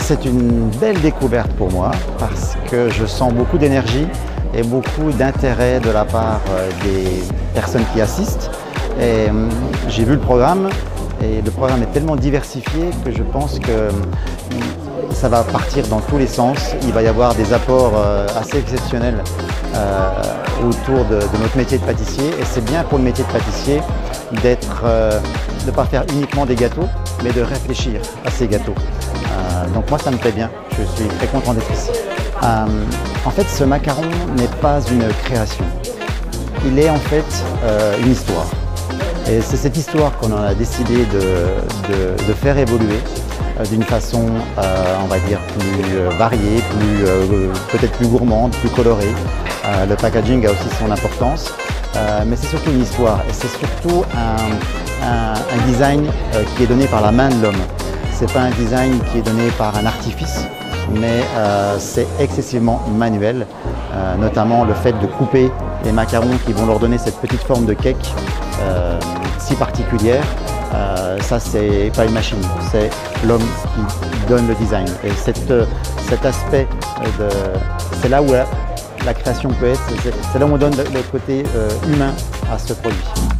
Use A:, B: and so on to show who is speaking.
A: c'est une belle découverte pour moi parce que je sens beaucoup d'énergie et beaucoup d'intérêt de la part euh, des personnes qui assistent. Euh, j'ai vu le programme et le programme est tellement diversifié que je pense que euh, ça va partir dans tous les sens. Il va y avoir des apports assez exceptionnels autour de, notre métier de pâtissier. Et c'est bien pour le métier de pâtissier d'être, de ne pas faire uniquement des gâteaux, mais de réfléchir à ces gâteaux. Donc moi, ça me plaît bien. Je suis très content d'être ici. Euh, en fait, ce macaron n'est pas une création. Il est en fait euh, une histoire. Et c'est cette histoire qu'on a décidé de, faire évoluer euh, d'une façon, on va dire, plus variée, plus, peut-être plus gourmande, plus colorée. le packaging a aussi son importance, mais c'est surtout une histoire et c'est surtout un, design qui est donné par la main de l'homme. Ce n'est pas un design qui est donné par un artifice, mais euh, c'est excessivement manuel, euh, notamment le fait de couper les macarons qui vont leur donner cette petite forme de cake euh, si particulière. ça, c'est pas une machine, c'est l'homme qui donne le design. Et cet aspect, c'est là où la, création peut être, c'est là où on donne le côté humain à ce produit.